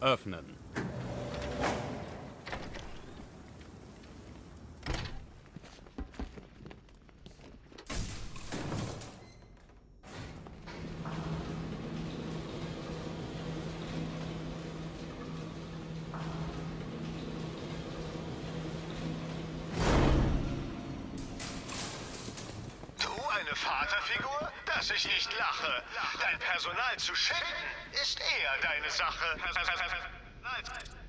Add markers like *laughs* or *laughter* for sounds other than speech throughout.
Öffnen. Eine Vaterfigur? Dass ich nicht lache. Dein Personal zu schänden, ist eher deine Sache. und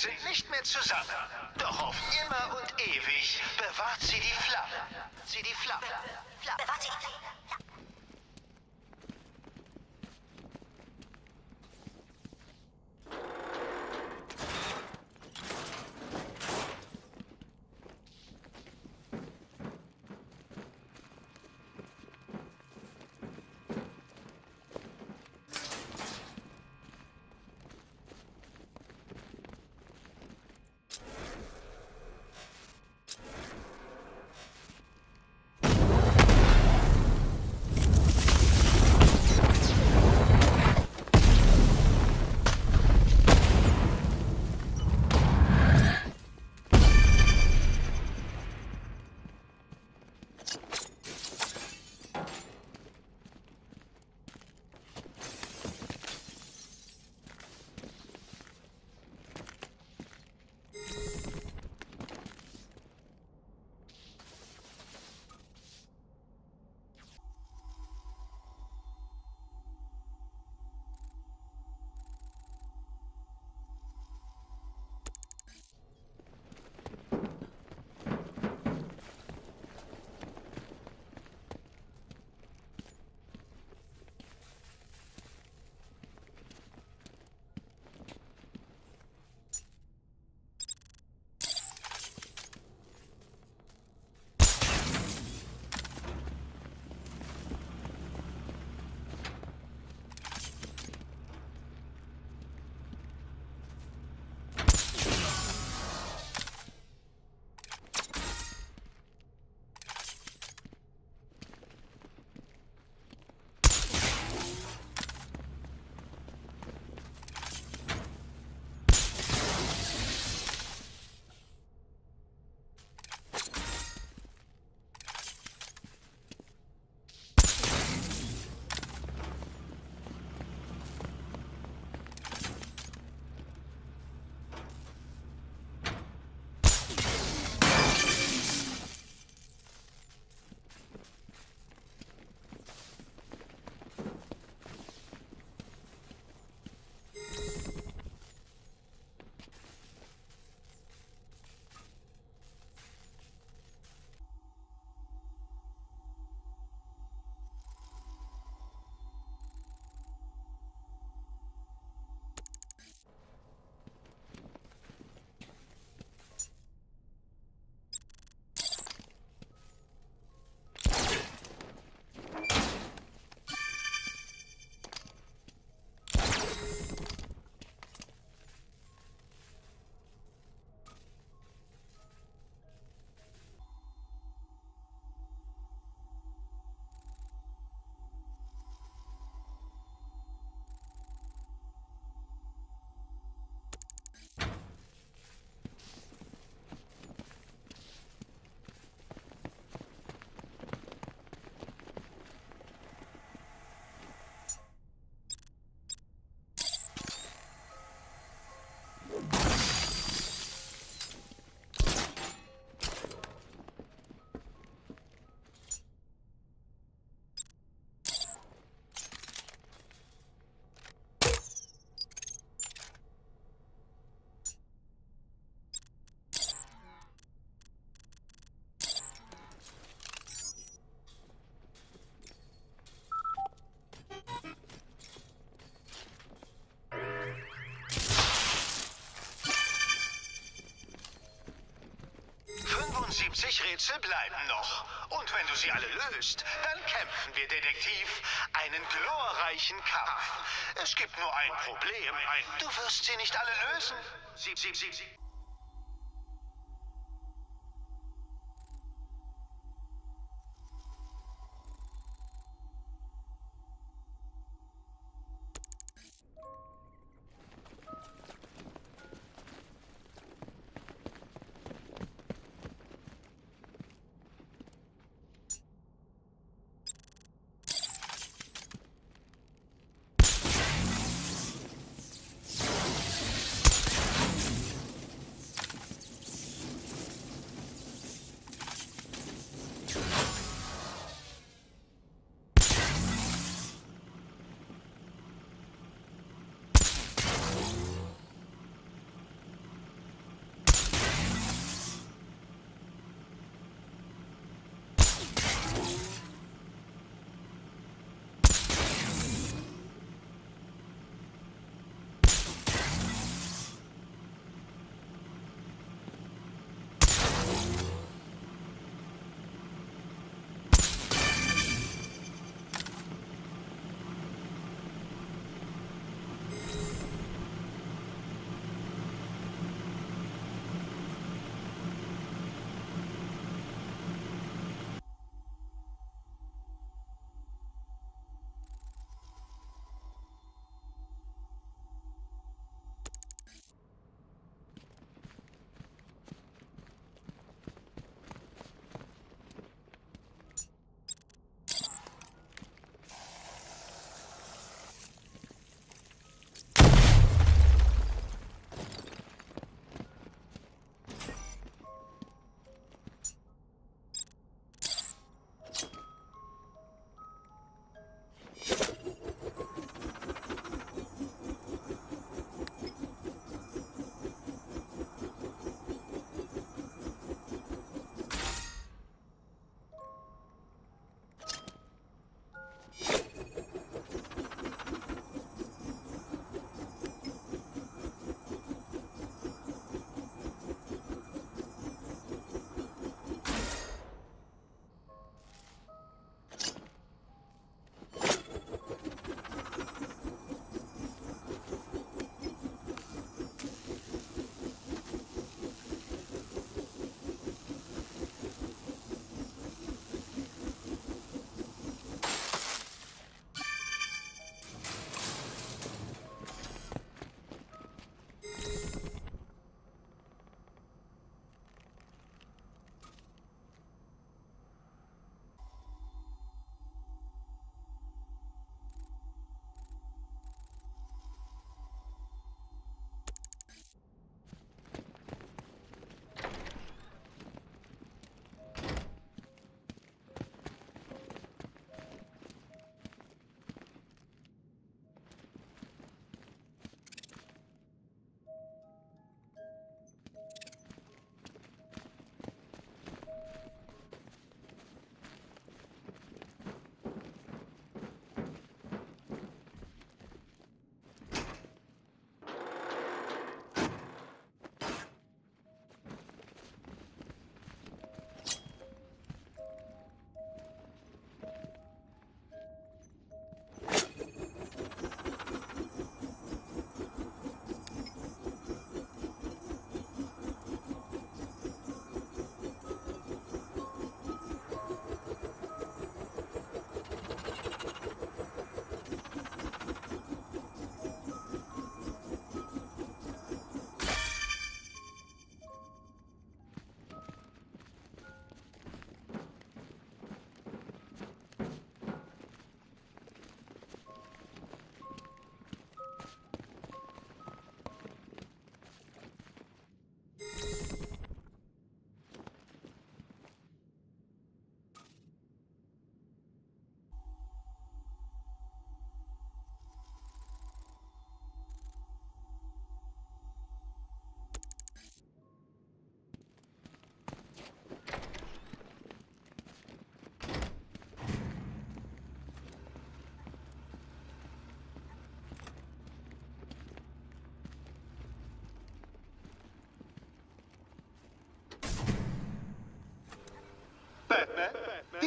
sind nicht mehr zusammen. Doch auf immer und ewig bewahrt sie die Flamme. Sie die Flamme. Bewahrt sie die Flamme. 70 Rätsel bleiben noch. Und wenn du sie alle löst, dann kämpfen wir, Detektiv, einen glorreichen Kampf. Es gibt nur ein Problem. Du wirst sie nicht alle lösen. Sie, sie, sie, sie.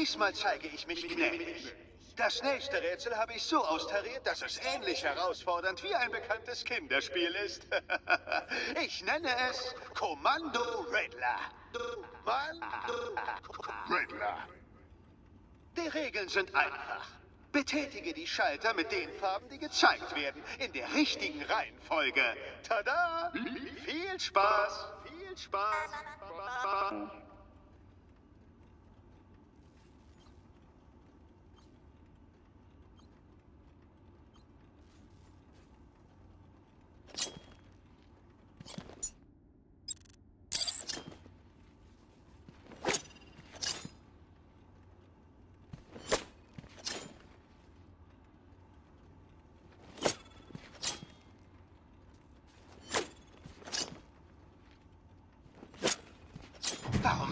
Diesmal zeige ich mich gnädig. Das nächste Rätsel habe ich so austariert, dass es ähnlich herausfordernd wie ein bekanntes Kinderspiel ist. *laughs* ich nenne es Kommando Riddler. Kommando Riddler. Die Regeln sind einfach. Betätige die Schalter mit den Farben, die gezeigt werden, in der richtigen Reihenfolge. Tada! Viel Spaß! Viel Spaß!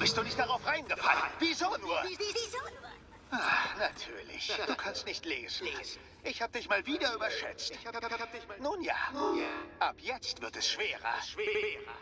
Bist du nicht darauf reingefallen? Wieso nur? Wieso nur? Ah, natürlich. Du kannst nicht lesen. Ich habe dich mal wieder überschätzt. Nun ja. Ab jetzt wird es schwerer. Schwerer.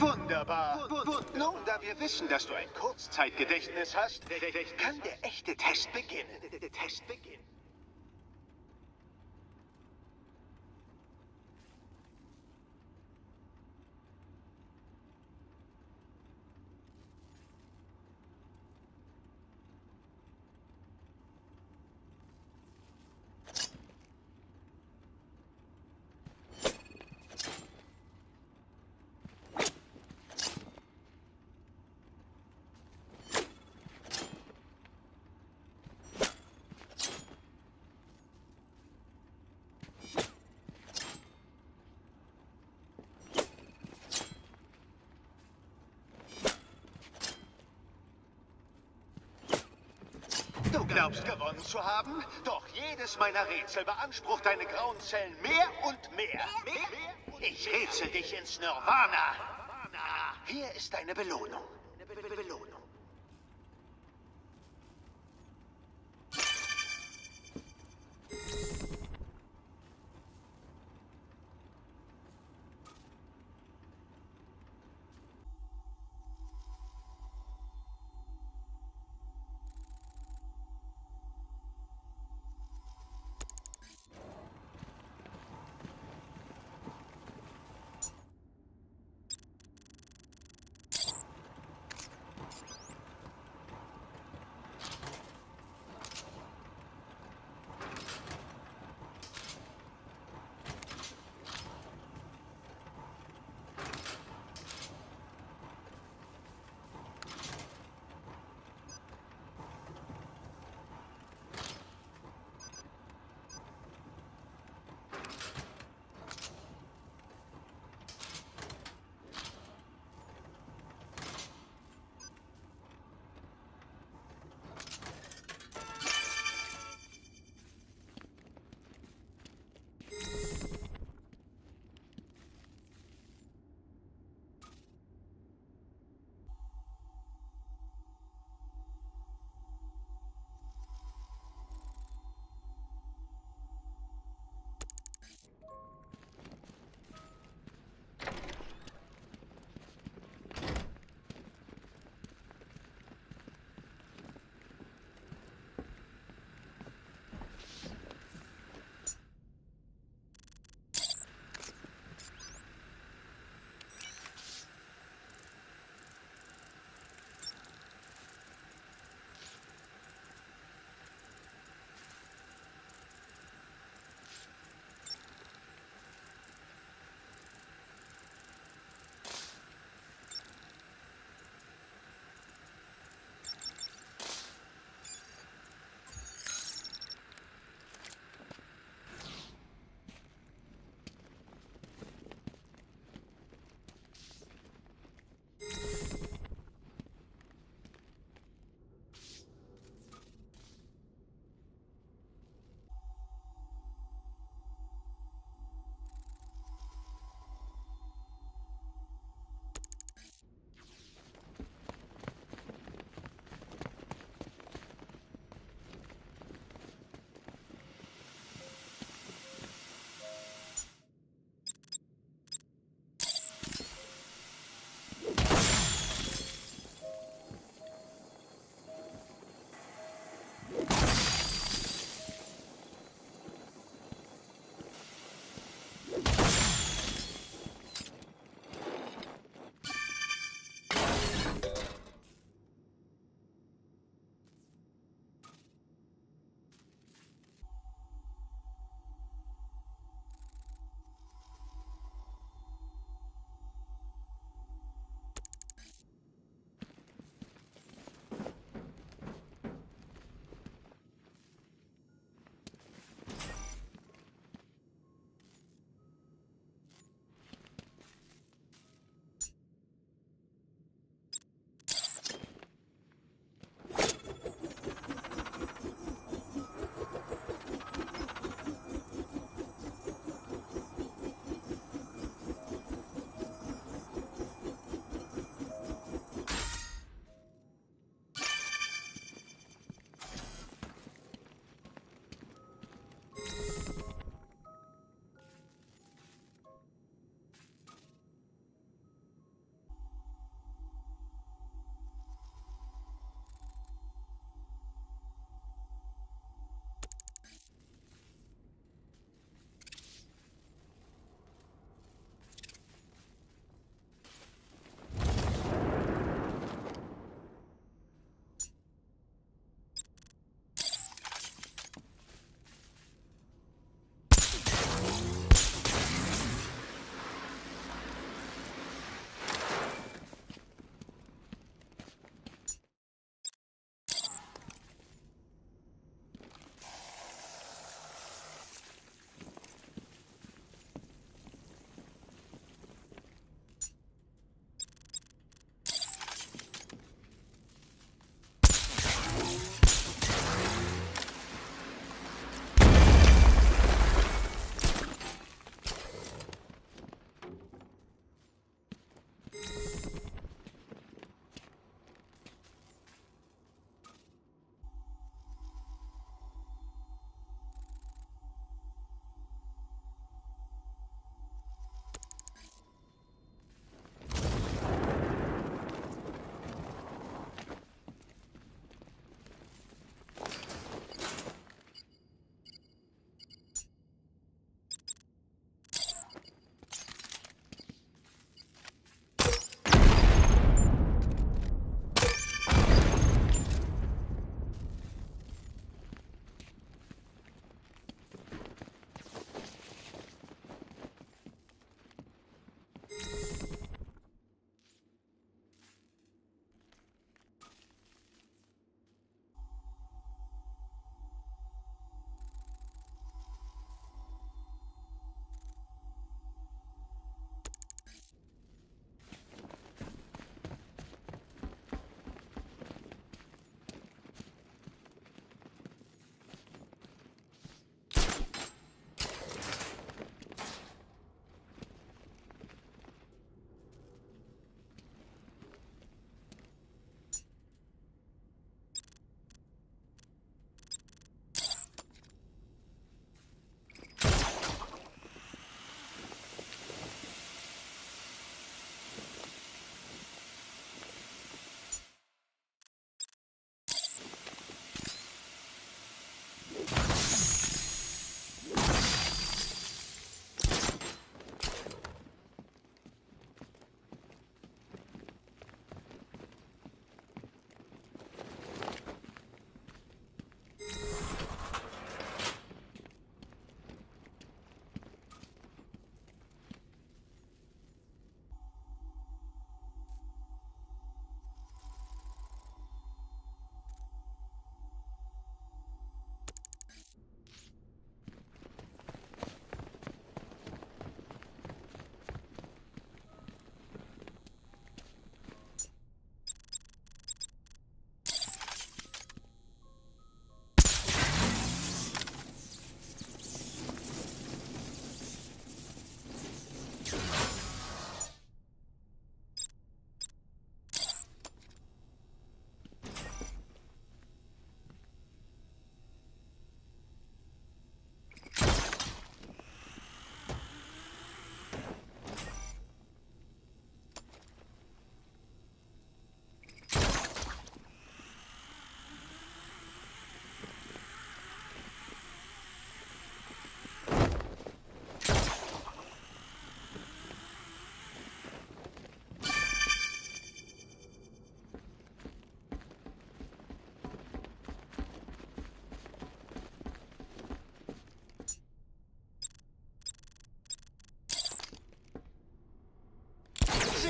Wunderbar. Nun, da wir wissen, dass du ein Kurzzeitgedächtnis hast, kann der echte Test beginnen. Test beginnen. Glaubst gewonnen zu haben? Doch jedes meiner Rätsel beansprucht deine grauen Zellen mehr und mehr. Ich rätsel dich ins Nirvana. Hier ist deine Belohnung. Belohnung.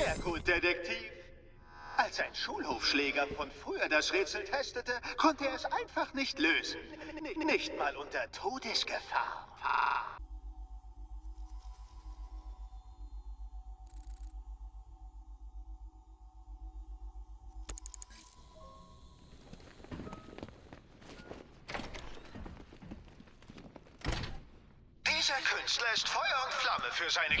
Sehr gut, Detektiv. Als ein Schulhofschläger von früher das Rätsel testete, konnte er es einfach nicht lösen. Nicht mal unter Todesgefahr. Dieser Künstler ist Feuer und Flamme für seine